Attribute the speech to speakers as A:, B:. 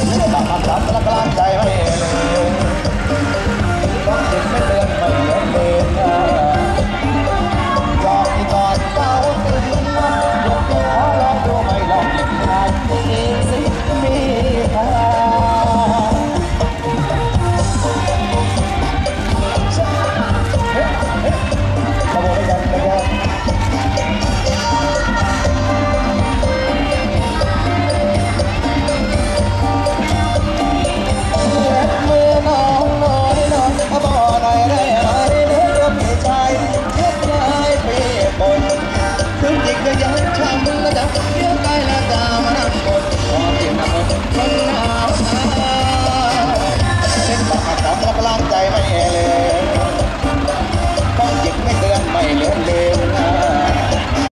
A: Ini ada bakal telah kelar